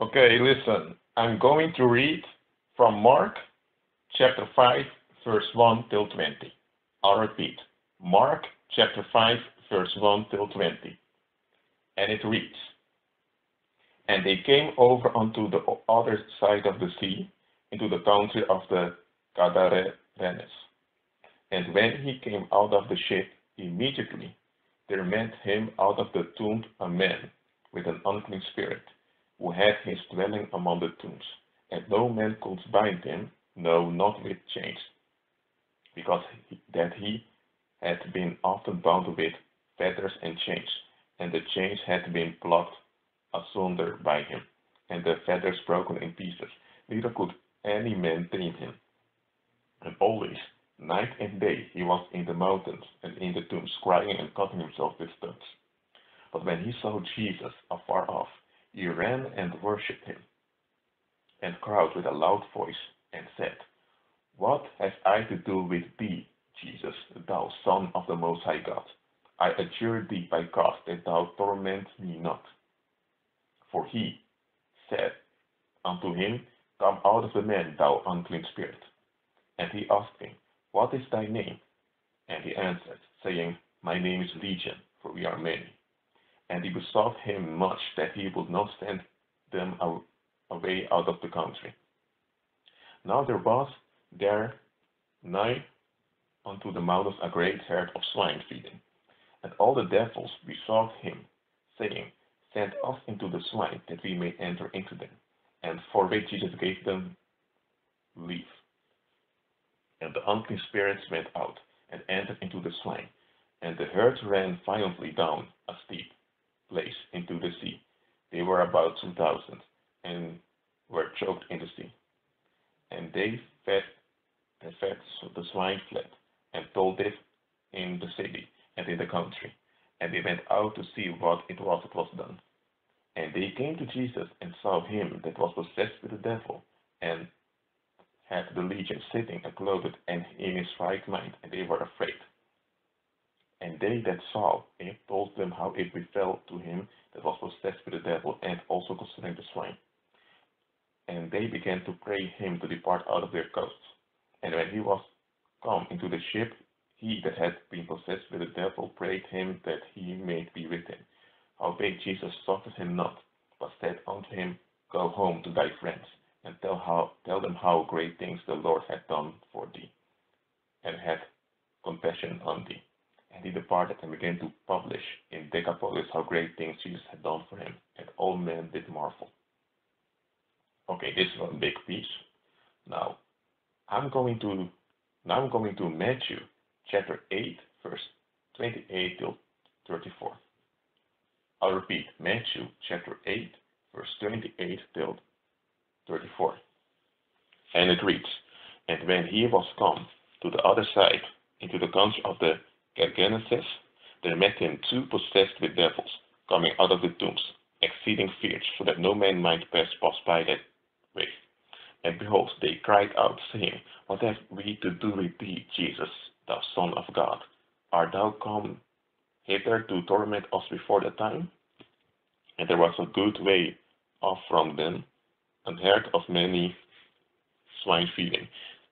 Okay, listen. I'm going to read from Mark chapter 5, verse 1 till 20. I'll repeat. Mark chapter 5, verse 1 till 20. And it reads And they came over unto the other side of the sea, into the country of the Gadarenes. And when he came out of the ship, immediately there met him out of the tomb a man with an unclean spirit, who had his dwelling among the tombs, and no man could bind him, no, not with chains, because he, that he had been often bound with fetters and chains, and the chains had been plucked asunder by him, and the fetters broken in pieces, neither could any man tame him. And always, night and day, he was in the mountains and in the tombs, crying and cutting himself with stones. But when he saw Jesus afar off, he ran and worshipped him, and cried with a loud voice, and said, What have I to do with thee, Jesus, thou Son of the Most High God? I adjure thee by God that thou torment me not. For he said unto him, Come out of the man, thou unclean spirit. And he asked him, What is thy name? And he answered, saying, My name is Legion, for we are many. And he besought him much that he would not send them away out of the country. Now there was there nigh unto the mountains a great herd of swine feeding. And all the devils besought him, saying, Send us into the swine, that we may enter into them. And forthwith Jesus gave them leave. And the unclean spirits went out and entered into the swine, and the herd ran violently down a steep place into the sea. They were about two thousand, and were choked in the sea. And they fed, and fed the swine fled, and told it in the city and in the country. And they went out to see what it was that was done. And they came to Jesus and saw him that was possessed with the devil, and had the legion sitting and clothed and in his right mind, and they were afraid. And they that saw it told them how it befell to him that was possessed with the devil, and also concerning the swine. And they began to pray him to depart out of their coasts. And when he was come into the ship, he that had been possessed with the devil prayed him that he might be with him. Howbeit Jesus suffered him not, but said unto him, Go home to thy friends, and tell, how, tell them how great things the Lord hath done for thee, and hath compassion on thee. And he departed and began to publish in Decapolis how great things Jesus had done for him, and all men did marvel. Okay, this is a big piece. Now, I'm going to now I'm going to Matthew chapter 8, verse 28 till 34. I'll repeat Matthew chapter 8, verse 28 till 34. And it reads, And when he was come to the other side, into the country of the Gergesenes, there met him two possessed with devils, coming out of the tombs, exceeding fierce, so that no man might pass, pass by that way. And behold, they cried out, saying, What have we to do with thee, Jesus, thou Son of God? Art thou come hither to torment us before the time? And there was a good way off from them, and herd of many swine feeding.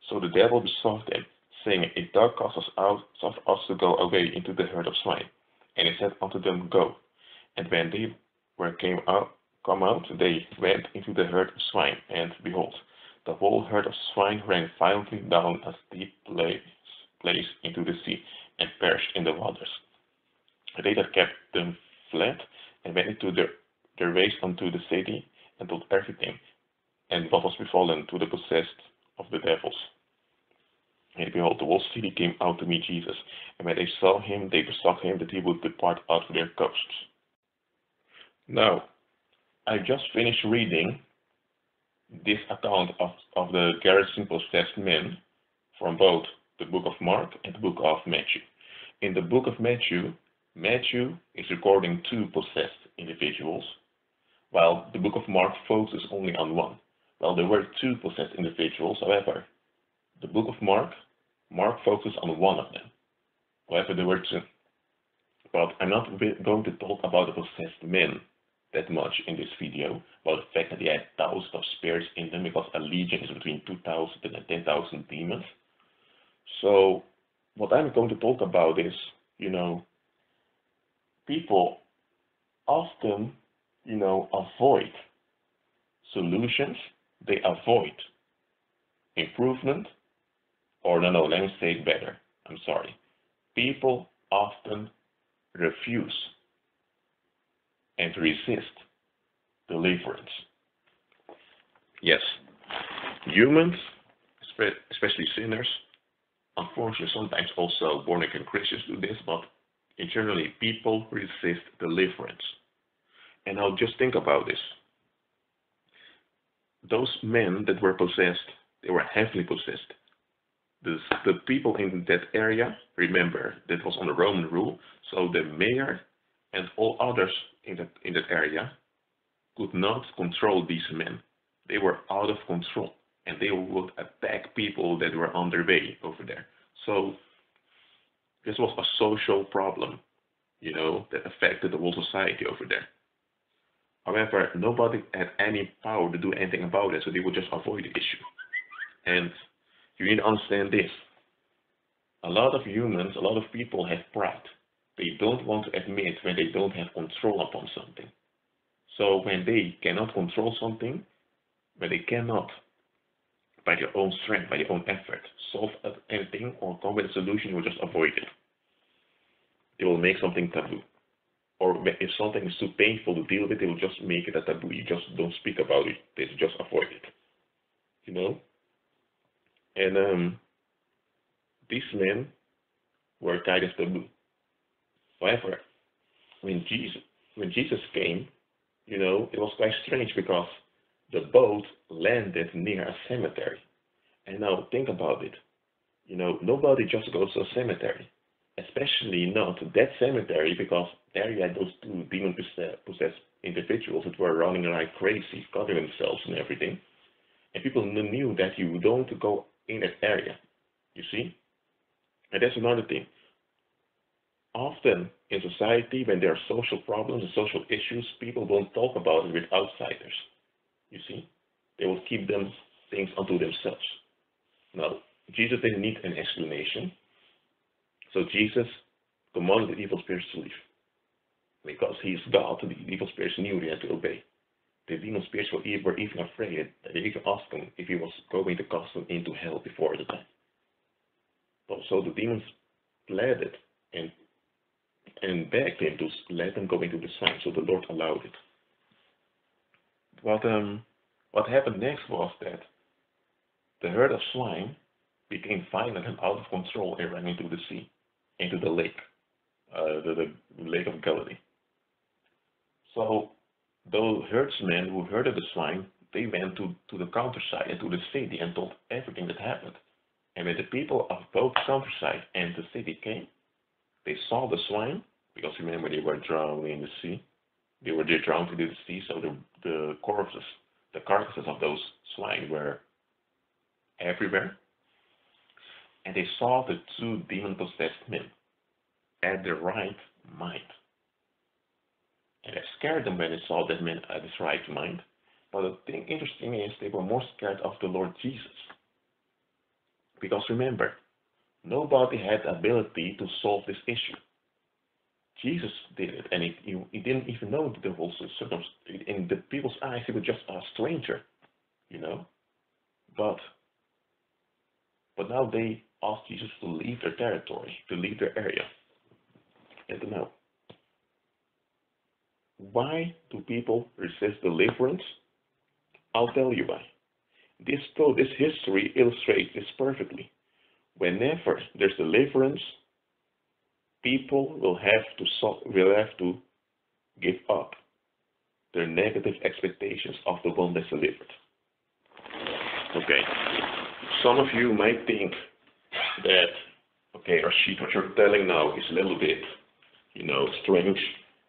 So the devil besought them, saying, cast us out, suffer us to go away into the herd of swine. And he said unto them, Go. And when they were came out, come out, they went into the herd of swine, and behold, the whole herd of swine ran violently down a steep place, place into the sea, and perished in the waters. They that kept them fled, and went into their, their ways unto the city, and told everything, and what was befallen to the possessed of the devils. And behold, the whole city came out to meet Jesus, and when they saw him, they besought him that he would depart out of their coasts. Now, I just finished reading this account of, of the Gerasene possessed men from both the book of Mark and the book of Matthew. In the book of Matthew, Matthew is recording two possessed individuals, while the book of Mark focuses only on one. Well, there were two possessed individuals, however, the book of Mark, Mark focuses on one of them. However, there were two. But I'm not going to talk about the possessed men that much in this video about the fact that they had thousands of spirits in them because a legion is between 2,000 and 10,000 demons. So what I'm going to talk about is, you know, people often, you know, avoid solutions. They avoid improvement or no, no, let me say it better. I'm sorry. People often refuse and resist deliverance. Yes, humans, especially sinners, unfortunately sometimes also born again Christians do this, but generally people resist deliverance. And now just think about this. Those men that were possessed, they were heavily possessed. The, the people in that area, remember, that was under Roman rule, so the mayor and all others in that, in that area could not control these men. They were out of control and they would attack people that were on their way over there. So this was a social problem, you know, that affected the whole society over there. However, nobody had any power to do anything about it, so they would just avoid the issue. And you need to understand this. A lot of humans, a lot of people have pride. They don't want to admit when they don't have control upon something. So when they cannot control something, when they cannot, by their own strength, by their own effort, solve anything or come with a solution, they will just avoid it. They will make something taboo. Or if something is too painful to deal with, they will just make it a taboo. You just don't speak about it. They just avoid it. You know? And um, these men were of taboo. However, when Jesus when Jesus came, you know, it was quite strange because the boat landed near a cemetery. And now think about it. You know, nobody just goes to a cemetery, especially not that cemetery because there you had those two demon possessed individuals that were running like crazy, cutting themselves and everything. And people knew that you don't go in that area. You see? And that's another thing. Often in society, when there are social problems and social issues, people don't talk about it with outsiders. You see? They will keep them things unto themselves. Now, Jesus didn't need an explanation. So Jesus commanded the evil spirits to leave. Because he's God, the evil spirits knew they had to obey the demon spirits were even afraid that they even asked him if he was going to cast them into hell before the time. So the demons pleaded and and begged him to let them go into the sign, so the Lord allowed it. What um what happened next was that the herd of swine became violent and out of control and ran into the sea, into the lake, uh, the, the lake of Galilee. So those herdsmen who herded the swine, they went to, to the countryside and to the city and told everything that happened. And when the people of both countryside and the city came, they saw the swine, because remember they were drowning in the sea. They were there drowned in the sea, so the, the corpses, the carcasses of those swine were everywhere. And they saw the two demon-possessed men at their right mind. And it scared them when they saw that man at his right mind. But the thing interesting is they were more scared of the Lord Jesus. Because remember, nobody had the ability to solve this issue. Jesus did it, and he, he, didn't even know the whole circumstance. In the people's eyes, he was just a stranger, you know. But, but now they asked Jesus to leave their territory, to leave their area. And to know why do people resist deliverance? I'll tell you why. This, this history illustrates this perfectly. Whenever there's deliverance, people will have to will have to give up their negative expectations of the one that's delivered. Okay. Some of you might think that okay, Rashid, what you're telling now is a little bit, you know, strange.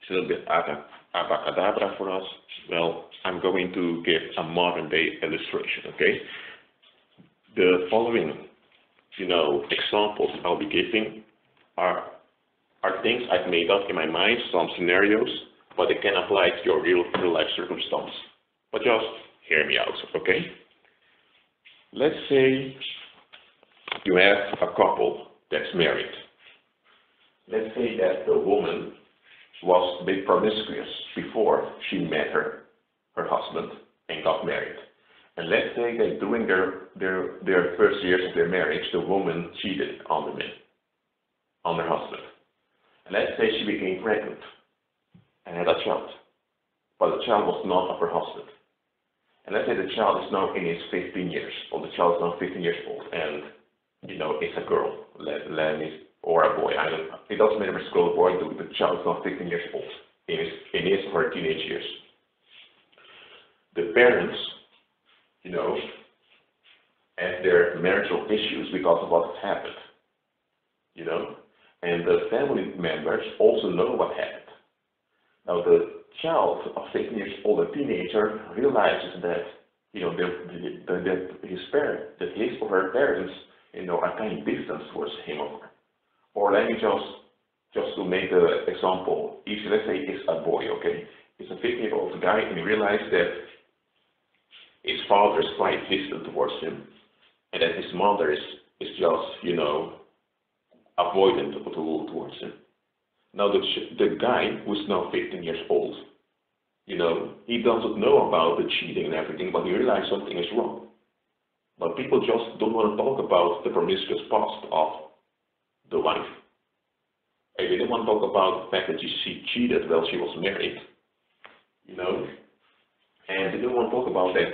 It's a little bit out of abracadabra for us? Well, I'm going to give a modern day illustration, okay? The following, you know, examples I'll be giving are, are things I've made up in my mind, some scenarios, but they can apply to your real, real life circumstance. But just hear me out, okay? Let's say you have a couple that's married. Let's say that the woman was a bit promiscuous before she met her, her husband and got married. And let's say that during their, their, their first years of their marriage, the woman cheated on the man, on her husband. And let's say she became pregnant and had a child, but the child was not of her husband. And let's say the child is now in his 15 years, or the child is now 15 years old, and you know it's a girl, let, let me, or a boy. I don't. It doesn't matter if it's a girl or boy. The, child is now 15 years old, in his in his or her teenage years. The parents, you know, have their marital issues because of what has happened. You know, and the family members also know what happened. Now the child of 15 years old, a teenager, realizes that you know that, his parent, that his or her parents, you know, are of distant towards him or her. Or let me just just to make the example, if let's say it's a boy, okay, it's a 15 year old guy and he realizes that his father is quite distant towards him, and that his mother is is just you know avoidant towards him. Now the the guy who's now 15 years old you know, he doesn't know about the cheating and everything, but he realizes something is wrong. But people just don't want to talk about the promiscuous past of the wife. They don't want to talk about the fact that she cheated while she was married, you know. And they don't want to talk about that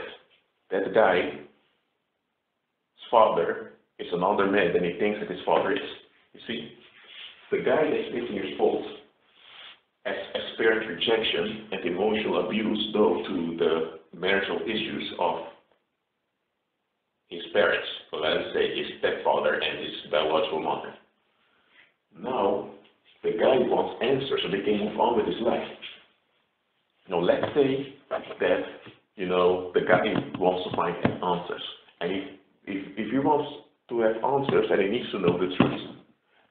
that guy, his father, is another man than he thinks that his father is. You see, the guy that's 15 years old as experienced rejection and emotional abuse due to the marital issues of his parents, so let us say his stepfather and his biological mother. The guy wants answers so they can move on with his life. Now, let's say that, you know, the guy wants to find answers. And if, if, if he wants to have answers, then he needs to know the truth.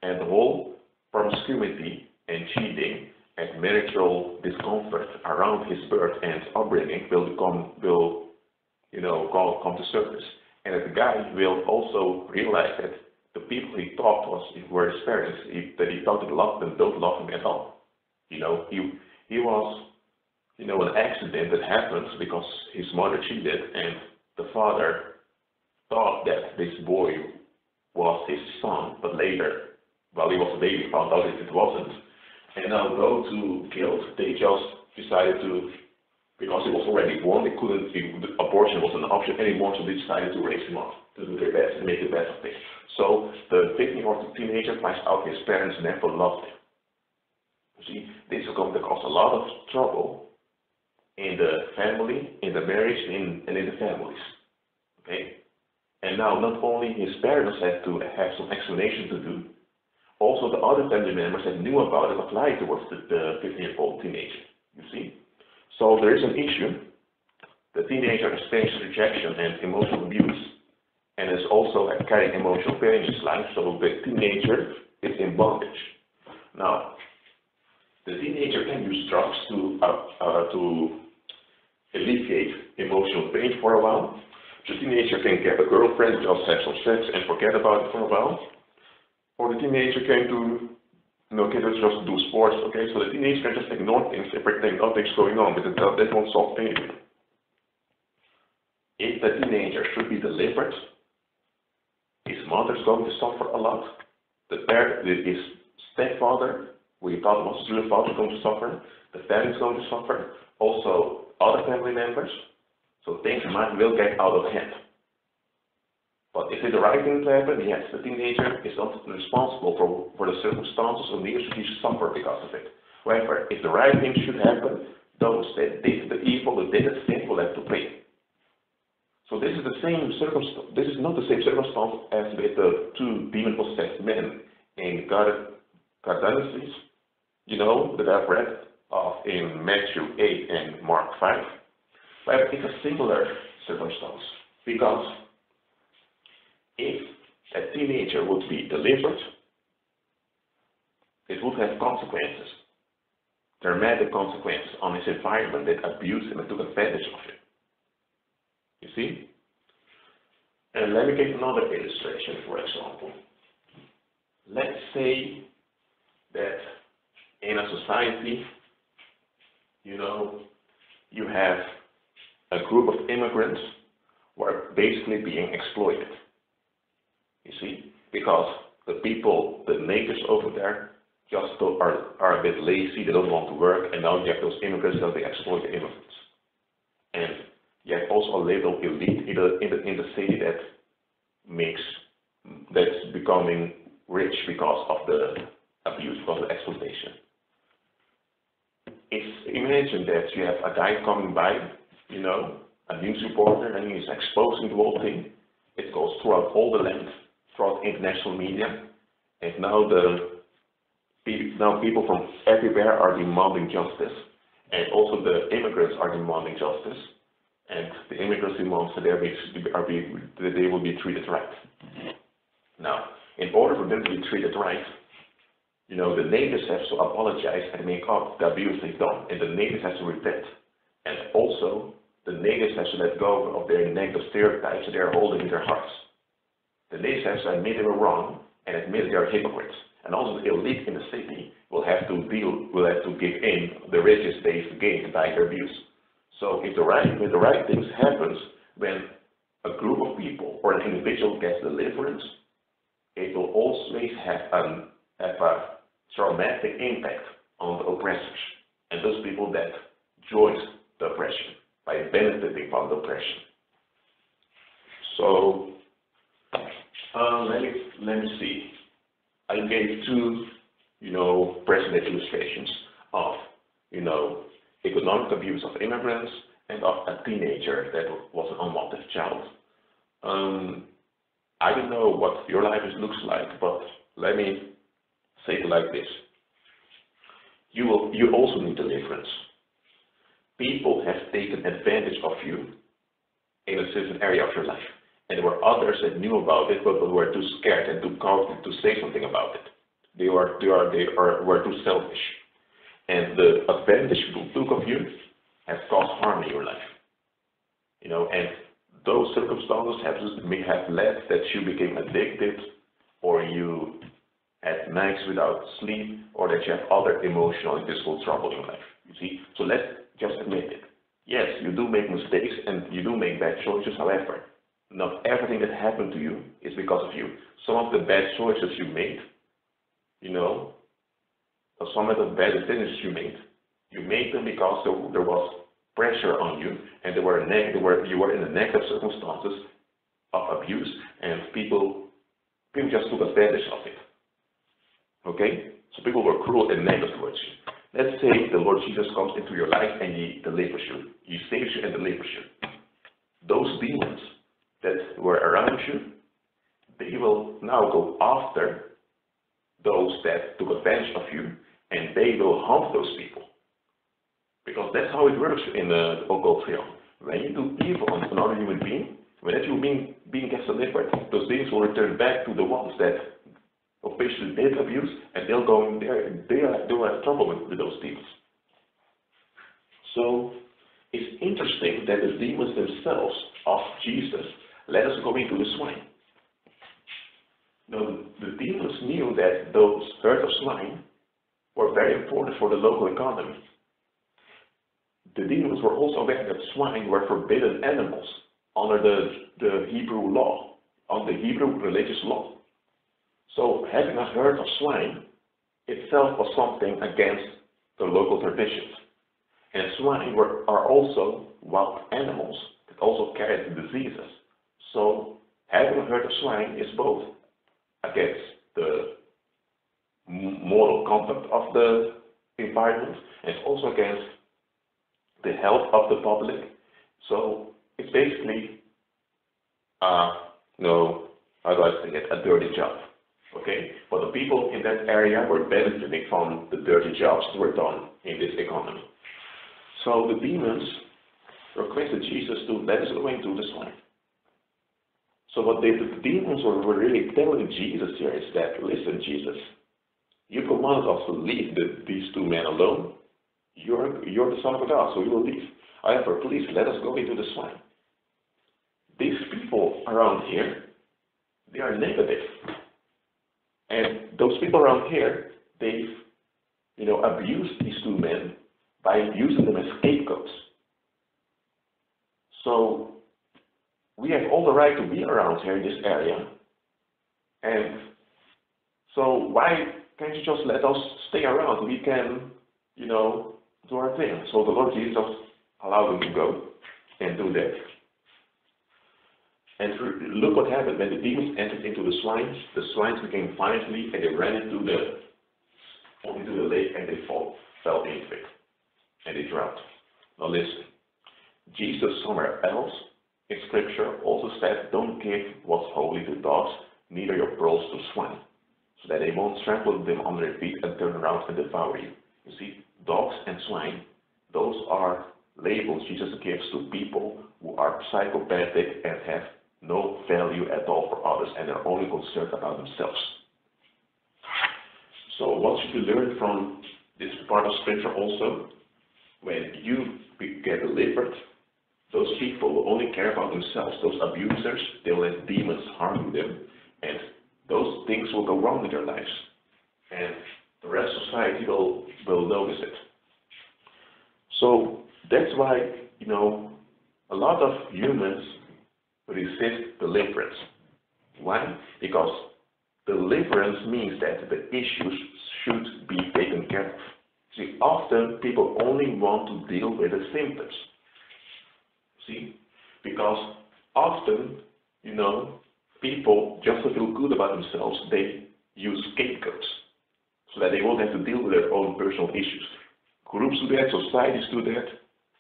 And the whole promiscuity and cheating and marital discomfort around his birth and upbringing will become will you know come, come to surface. And the guy will also realize that the people he thought was were his parents, he, that he thought he loved them, don't love him at all. You know, he he was you know an accident that happened because his mother cheated and the father thought that this boy was his son, but later, while he was a baby, found out that it wasn't and go to guilt. They just decided to, because he was already born, they couldn't, abortion wasn't an option anymore, so they decided to raise him up, to do their best and make the best of it. So the 15-year-old teenager finds out his parents never loved him. You see, this is going to cause a lot of trouble in the family, in the marriage, in, and in the families. Okay? And now not only his parents have to have some explanation to do, also the other family members that knew about it applied towards the, the 15-year-old teenager, you see. So there is an issue. The teenager experiences rejection and emotional abuse, and is also carrying emotional pain in his life, so the teenager is in bondage. Now, the teenager can use drugs to, uh, uh, to alleviate emotional pain for a while. The teenager can get a girlfriend, just have some sex and forget about it for a while or the teenager can do, can just do sports, okay? So the teenager can just ignore things and pretend nothing's going on, but that won't solve anything. If the teenager should be delivered, his mother's going to suffer a lot. The parent, his stepfather, we he thought was real father, going to suffer. The parents going to suffer. Also, other family members. So things might will get out of hand. But if the right thing to happen, yes, the teenager is not responsible for, for the circumstances or needs to suffer because of it. However, if the right thing should happen, those that did the evil, that did the will have to pay. So this is the same circumstance. This is not the same circumstance as with the two demon-possessed men in Gardanesis, you know, that I've read of in Matthew 8 and Mark 5. But it's a similar circumstance because if a teenager would be delivered, it would have consequences. dramatic consequences on his environment that abused him and took advantage of him. You see? And let me give another illustration, for example. Let's say that in a society, you know, you have a group of immigrants who are basically being exploited. You see? Because the people, the natives over there, just are, are a bit lazy, they don't want to work, and now you have those immigrants that they exploit the immigrants. Have also a little elite in the, in the, in the city that makes, that's becoming rich because of the abuse, because of the exploitation. If imagine that you have a guy coming by, you know, a news reporter, and he's exposing the whole thing. It goes throughout all the land, throughout international media, and now the now people from everywhere are demanding justice, and also the immigrants are demanding justice, and the immigrants that they, are be, that they will be treated right. Now, in order for them to be treated right, you know, the natives have to apologize and make up the abuse they've done, and the natives have to repent. And also, the natives have to let go of their negative stereotypes that they are holding in their hearts. The natives have to admit they were wrong and admit they are hypocrites and also the elite in the city will have to deal, will have to give in the riches they've gained by their abuse. So if the right, when the right things happens, when a group of people or an individual gets deliverance, it will always have, an, have a traumatic impact on the oppressors and those people that joined the oppression by benefiting from the oppression. So uh, let me let me see. I gave two, you know, present illustrations of, you know, economic abuse of immigrants and of a teenager that was an unwanted child. Um, I don't know what your life looks like, but let me say it like this. You, will, you also need deliverance. People have taken advantage of you in a certain area of your life. And there were others that knew about it, but were too scared and too cowardly to say something about it. They were, they are, they are, were too selfish. And the advantage took of you has caused harm in your life. You know, and those circumstances have, may have led that you became addicted or you had nights without sleep or that you have other emotional and physical trouble in life. You see? So let's just admit it. Yes, you do make mistakes and you do make bad choices, however, not everything that happened to you is because of you. Some of the bad choices you made, you know, some of the bad decisions you made, you made them because there, was pressure on you and were, were you were in the negative circumstances of abuse and people people just took advantage of it. Okay? So people were cruel and negative towards you. Let's say the Lord Jesus comes into your life and he delivers you. He saves you and delivers you. Those demons that were around you, they will now go after those that took advantage of you, and they will hunt those people. Because that's how it works in the occult field. When you do evil on another human being, when that human being, being gets delivered, those demons will return back to the ones that officially did abuse, and they'll go in there, and they, are, they will have trouble with, with those demons. So, it's interesting that the demons themselves of Jesus let us go into the swine. Now, the demons knew that those herd of swine were very important for the local economy. The demons were also aware that swine were forbidden animals under the, the Hebrew law, under the Hebrew religious law. So having a herd of swine itself was something against the local traditions. And swine were, are also wild animals that also carry diseases. So having a herd of swine is both against the moral conduct of the environment and also against the health of the public. So it's basically, uh, you know, how do I say it, a dirty job. Okay? But the people in that area were benefiting from the dirty jobs that were done in this economy. So the demons requested Jesus to let us go into the swine. So what they, the demons were really telling Jesus here is that, listen, Jesus, you commanded us to leave the, these two men alone, you're, you're the Son of God, so you will leave. I, However, please let us go into the swine. These people around here, they are negative. And those people around here, they've, you know, abused these two men by using them as scapegoats. So we have all the right to be around here in this area. And so why can't you just let us stay around? We can, you know, do our thing. So the Lord Jesus allowed them to go and do that. And look what happened when the demons entered into the swines. The swines became violently and they ran into the into the lake and they fall, fell into it and they drowned. Now listen, Jesus somewhere else in Scripture also said, "Don't give what's holy to dogs, neither your pearls to swine, that they won't trample them under their feet and turn around and devour you." You see, dogs and swine, those are labels Jesus gives to people who are psychopathic and have no value at all for others and are only concerned about themselves. So what should we learn from this part of scripture also? When you get delivered, those people will only care about themselves. Those abusers, they'll let demons harm them, and things will go wrong in their lives. And the rest of society will, will notice it. So that's why, you know, a lot of humans resist deliverance. Why? Because deliverance means that the issues should be taken care of. See, often people only want to deal with the symptoms. See? Because often, you know, people, just to feel good about themselves, they use scapegoats so that they won't have to deal with their own personal issues. Groups do that, societies do that,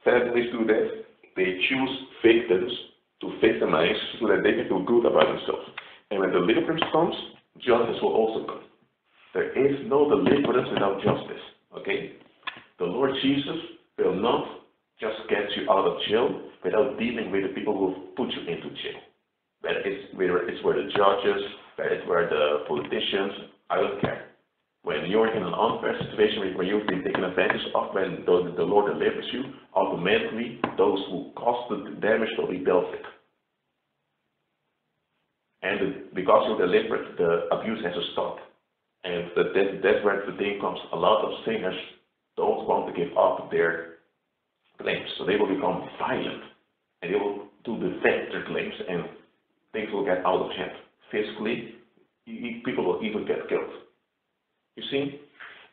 families do that. They choose victims to victimize so that they can feel good about themselves. And when deliverance comes, justice will also come. There is no deliverance without justice. Okay? The Lord Jesus will not just get you out of jail without dealing with the people who put you into jail. That is whether it's where the judges, it's where the politicians, I don't care. When you're in an unfair situation where you've been taken advantage of, when the, the Lord delivers you, automatically those who caused the damage will be dealt with. And because you're delivered, the abuse has to stop. And that, that, that's where the thing comes. A lot of singers don't want to give up their claims. So they will become violent and they will do defend their claims and things will get out of hand. Physically, people will even get killed. You see?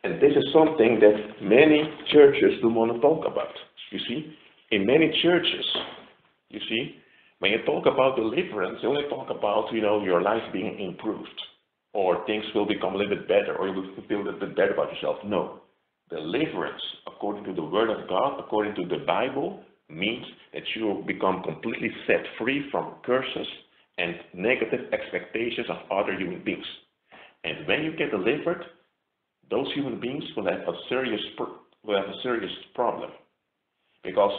And this is something that many churches don't want to talk about. You see? In many churches, you see, when you talk about deliverance, you only talk about, you know, your life being improved or things will become a little bit better or you will feel a little bit better about yourself. No. Deliverance, according to the Word of God, according to the Bible, means that you become completely set free from curses and negative expectations of other human beings. And when you get delivered, those human beings will have a serious will have a serious problem because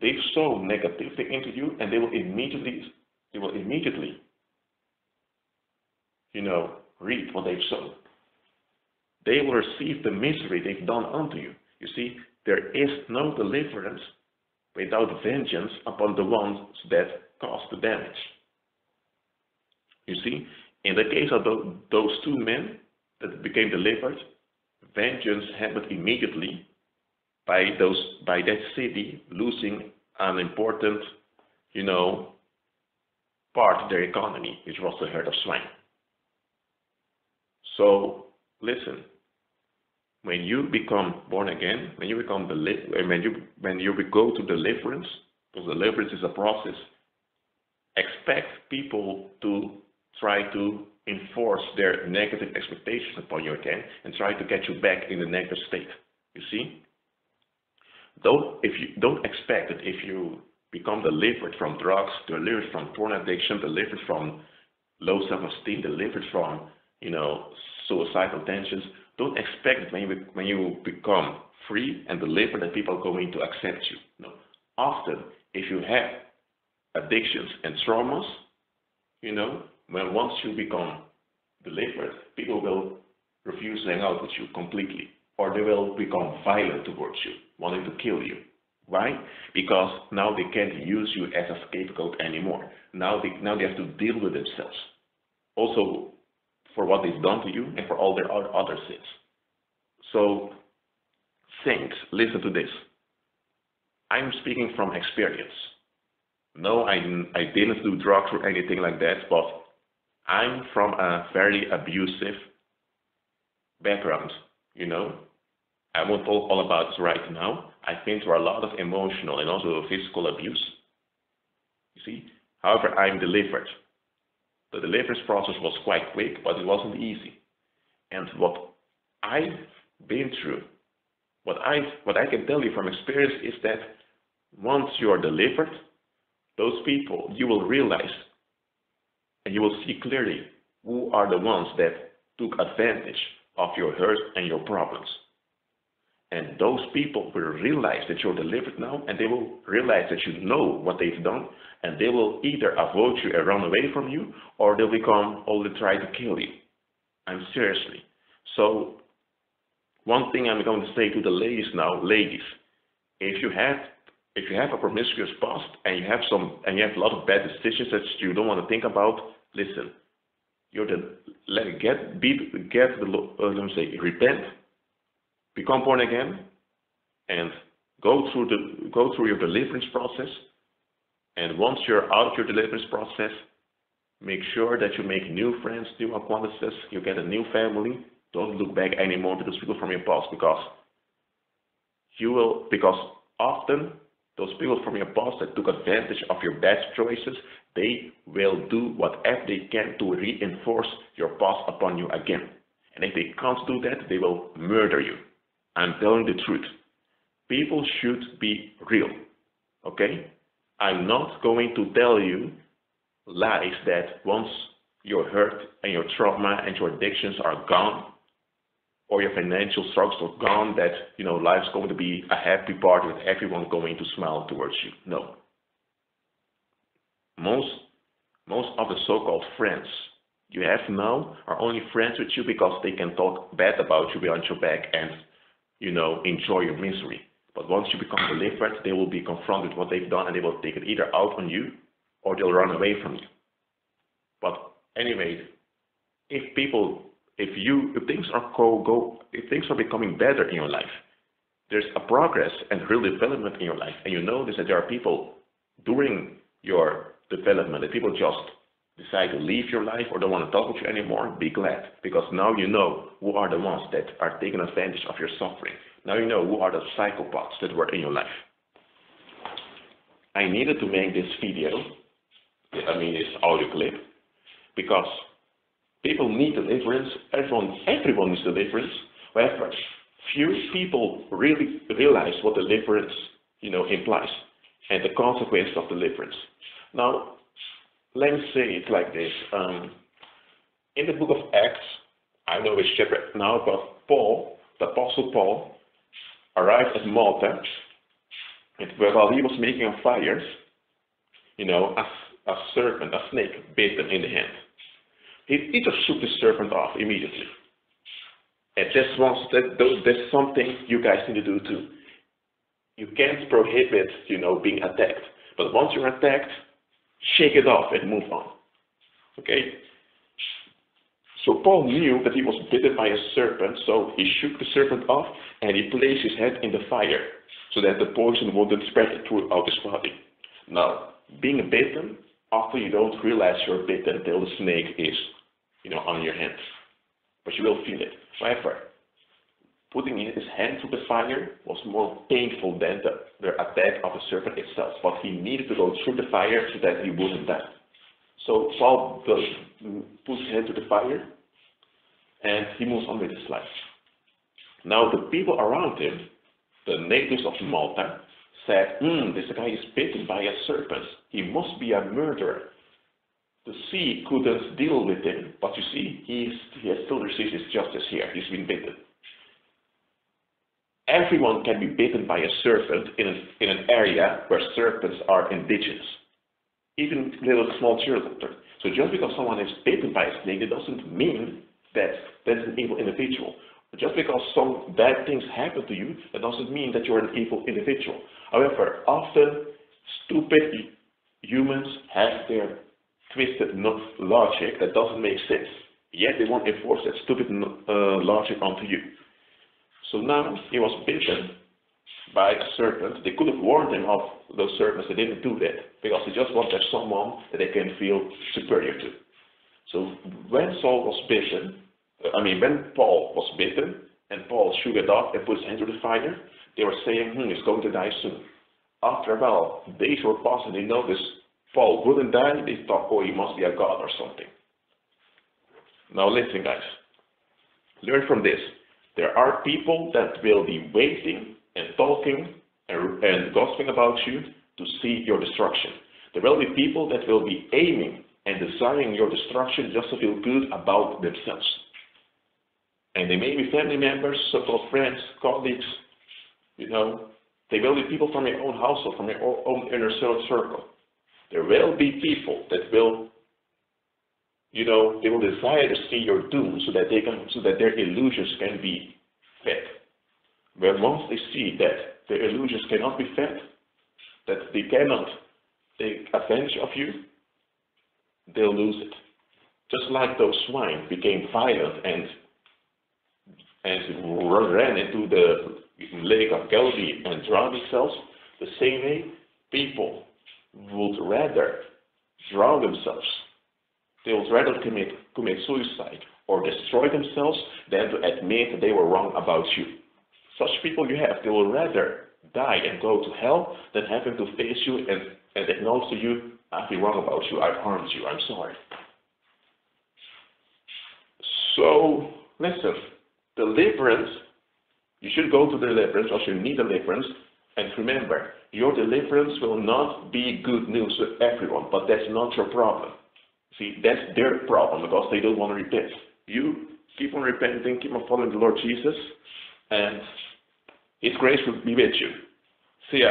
they sow negativity into you and they will immediately they will immediately you know reap what they've sown. They will receive the misery they've done unto you. You see, there is no deliverance without vengeance upon the ones that caused the damage. You see, in the case of the, those two men that became delivered, vengeance happened immediately by those by that city losing an important, you know, part of their economy, which was the herd of swine. So listen, when you become born again, when you become the when you when you go to deliverance, because deliverance is a process, expect people to try to enforce their negative expectations upon you again and try to get you back in the negative state. You see? Don't if you don't expect that if you become delivered from drugs, delivered from porn addiction, delivered from low self-esteem, delivered from you know suicidal tensions, don't expect that when you when you become free and delivered that people are going to accept you. No. Often, if you have addictions and traumas, you know, when once you become delivered, people will refuse to hang out with you completely, or they will become violent towards you wanting to kill you. Why? Because now they can't use you as a scapegoat anymore. Now they now they have to deal with themselves. Also for what they've done to you and for all their other sins. So saints, listen to this. I'm speaking from experience. No, I, I didn't do drugs or anything like that, but I'm from a very abusive background, you know. I won't talk all about this right now. I've been through a lot of emotional and also physical abuse. You see? However, I'm delivered. The deliverance process was quite quick, but it wasn't easy. And what I've been through, what I what I can tell you from experience is that once you are delivered, those people you will realize and you will see clearly who are the ones that took advantage of your hurt and your problems. And those people will realize that you're delivered now, and they will realize that you know what they've done, and they will either avoid you and run away from you, or they'll become only try to kill you. I'm seriously. So one thing I'm going to say to the ladies now, ladies, if you have if you have a promiscuous past and you have some and you have a lot of bad decisions that you don't want to think about, listen. You're the let get be get the uh, let me say repent become born again and go through the go through your deliverance process and once you're out of your deliverance process make sure that you make new friends new acquaintances you get a new family don't look back anymore to those people from your past because you will because often those people from your past that took advantage of your bad choices they will do whatever they can to reinforce your past upon you again and if they can't do that they will murder you I'm telling the truth. People should be real. Okay? I'm not going to tell you lies that once your hurt and your trauma and your addictions are gone, or your financial struggles are gone, that you know life's going to be a happy party with everyone going to smile towards you. No. Most most of the so-called friends you have now are only friends with you because they can talk bad about you behind your back and you know, enjoy your misery. But once you become delivered, they will be confronted with what they've done and they will take it either out on you or they'll run away from you. But anyway, if people, if you, if things are go, go, if things are becoming better in your life, there's a progress and real development in your life, and you notice that there are people during your development that people just decide to leave your life or don't want to talk with you anymore, be glad. Because now you know who are the ones that are taking advantage of your suffering. Now you know who are the psychopaths that were in your life. I needed to make this video, I mean this audio clip, because people need deliverance, everyone, everyone needs deliverance. However, few people really realize what deliverance, you know, implies and the consequence of deliverance. Now, let me say it like this. Um, in the book of Acts, I know which chapter now, but Paul, the Apostle Paul, arrived at Malta, and while he was making a fire, you know, a, a serpent, a snake, bit him in the hand. He, he just shook the serpent off immediately. And that's, once, that, that's something you guys need to do too. You can't prohibit, you know, being attacked. But once you're attacked, shake it off and move on. Okay? So Paul knew that he was bitten by a serpent, so he shook the serpent off and he placed his head in the fire so that the poison wouldn't spread throughout his body. Now, being bitten, often you don't realize you're bitten until the snake is, you know, on your hand. But you will feel it. However, putting his hand to the fire was more painful than the, the attack of the serpent itself, but he needed to go through the fire so that he wouldn't die. So Paul goes, mm, puts his hand to the fire, and he moves on with his life. Now the people around him, the natives of Malta, said, hmm, this guy is bitten by a serpent. He must be a murderer. The sea couldn't deal with him, but you see, he's, he has still received his justice here. He's been bitten everyone can be bitten by a serpent in an, in an area where serpents are indigenous, even little small children. So just because someone is bitten by a snake, it doesn't mean that that's an evil individual. Just because some bad things happen to you, that doesn't mean that you're an evil individual. However, often stupid humans have their twisted logic that doesn't make sense. Yet they won't enforce that stupid uh, logic onto you. So now he was bitten by a serpent. They could have warned him of those serpents. They didn't do that because they just wanted someone that they can feel superior to. So when Saul was bitten, I mean when Paul was bitten and Paul shook it off and put his hand to the fire, they were saying, hmm, he's going to die soon. After a while, days were passing, they noticed Paul wouldn't die. They thought, oh, he must be a god or something. Now listen, guys. Learn from this. There are people that will be waiting and talking and, and gossiping about you to see your destruction. There will be people that will be aiming and desiring your destruction just to feel good about themselves. And they may be family members, so-called friends, colleagues, you know. They will be people from your own household, from your own inner circle. There will be people that will you know, they will desire to see your doom so that they can, so that their illusions can be fed. But once they see that their illusions cannot be fed, that they cannot take advantage of you, they'll lose it. Just like those swine became violent and and ran into the lake of Galilee and drowned themselves, the same way people would rather drown themselves they would rather commit, commit suicide or destroy themselves than to admit that they were wrong about you. Such people you have, they will rather die and go to hell than having to face you and, and acknowledge to you, I've been wrong about you, I've harmed you, I'm sorry. So, listen, deliverance, you should go to deliverance, or you need deliverance, and remember, your deliverance will not be good news to everyone, but that's not your problem. See, that's their problem because they don't want to repent. You keep on repenting, keep on following the Lord Jesus, and His grace will be with you. See ya.